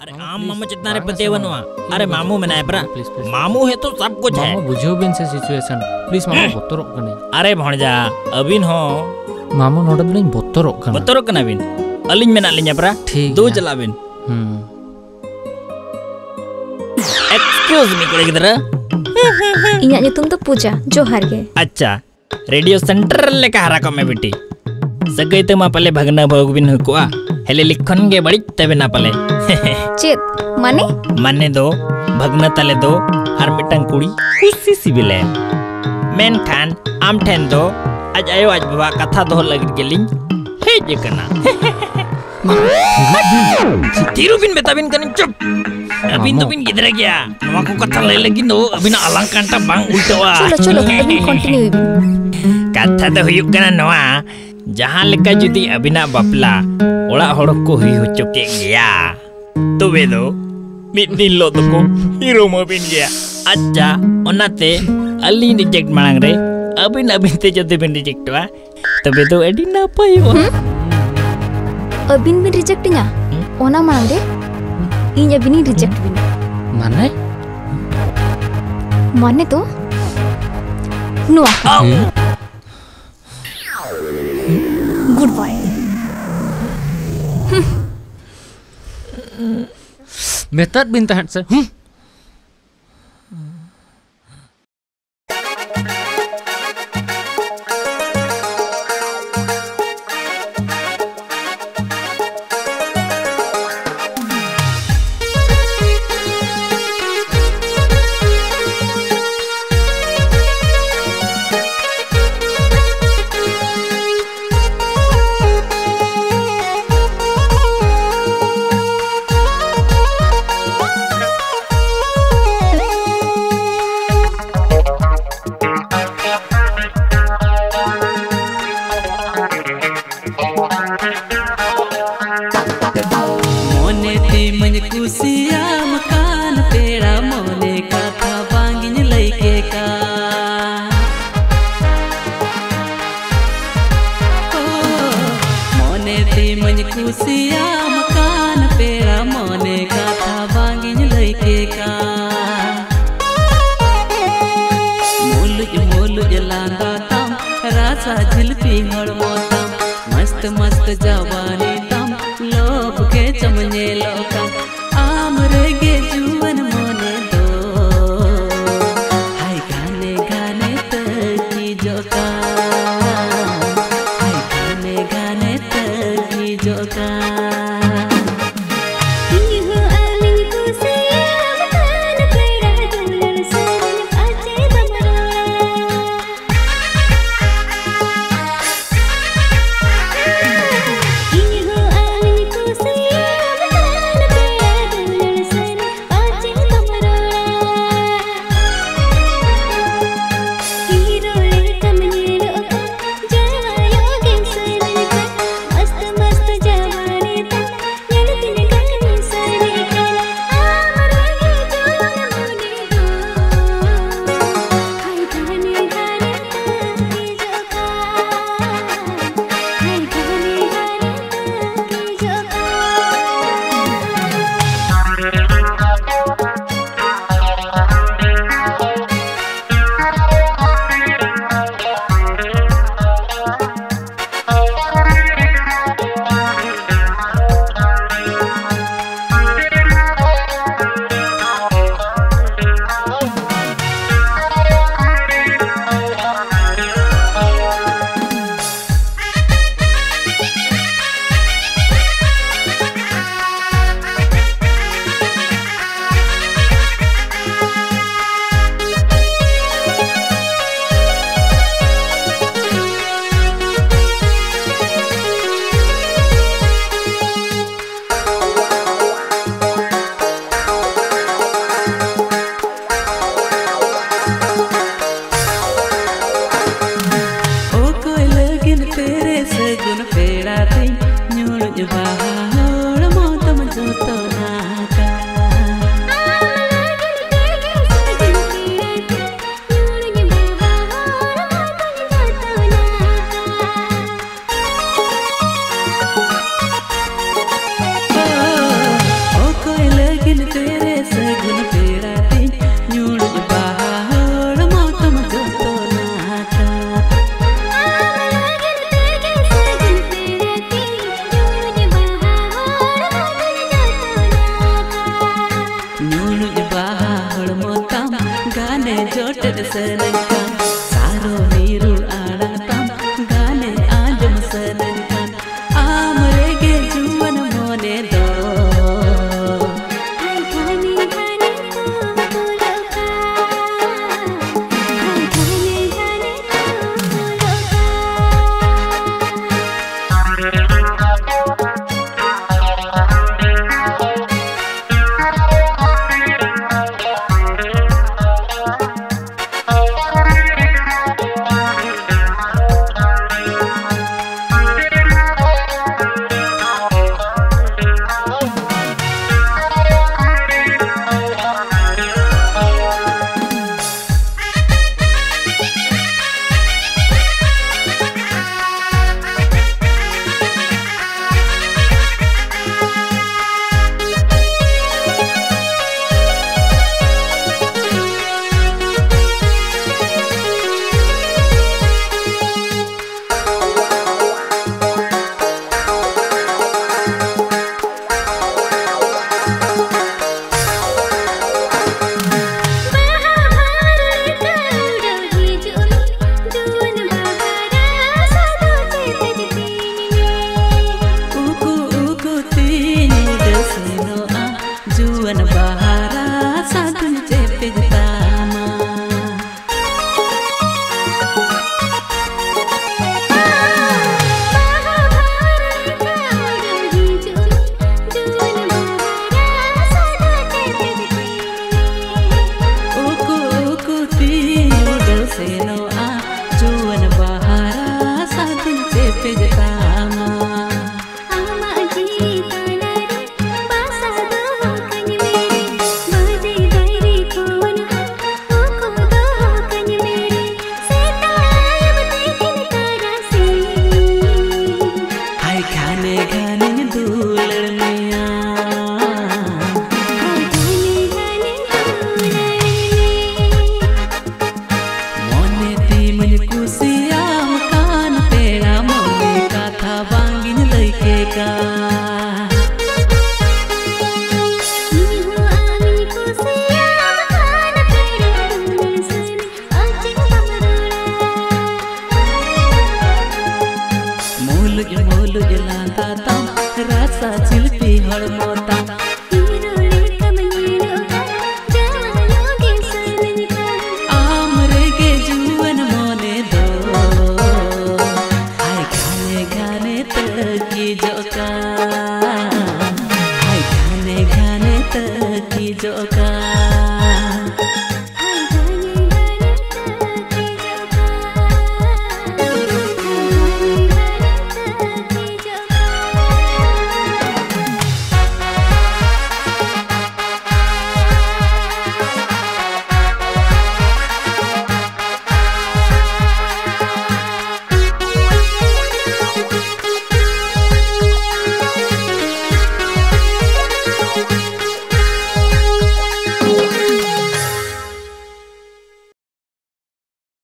अरे आम मामा जितना रे पते बनवा। अरे मामू मनाए परा। मामू है तो सब कुछ है। बुझो बिन से सिचुएशन प्लीज़ मामू हाँ। बत्तर कने अरे भणजा अबिन हो। मामू नोड बिन बत्तर कने बत्तर कने बिन। अलिन मेना लिन परा। ठीक दो चला बिन हम एक्सक्यूज मी कोड़े किधर इया ने तुम तो पूजा जोहार के। अच्छा रेडियो सेंटर ले कहा रखो मैं बेटी? सगई तमा पले भगना भोग बिन हुकुआ हेले लिखन गे बड़ी तबे ना पले चित माने माने दो भगना तले दो हर मिटंग कुड़ी खुशी सी बिले मेन खान आम ठेन दो आज आयो आज बाबा कथा दो लग गेलिन हे जकना तीरु बिन बेता बिन कन चुप अबिन तो बिन गिदरा गया नवा को कथा ले लेकिन दो अबिन अलंकार ता बांग उल्टवा चलो चलो अबिन कंटिन्यू कथा तो हुयुक कना नवा jahan leka judi abina bapla. Ora horoku hi hucuke ya tobe do mit nil lo to ko hiro ma bin ya acha onate ali ni jek manang re abina binte jodi bin reject wa tobe do edi na pai wa abin bin reject nya hmm? ona manang re? In abin ni reject bin hmm? mane? Tuh? to nuwa hmm? Good bye method बिन तहत से मन खुशिया मकान पेड़ा मोने का था बांगिन लइके का मोलुज मोलुज लांदा तम रासा झिलपी मस्त मस्त जवानी तम लोभ के चमने लोकम se gun như te như va listening.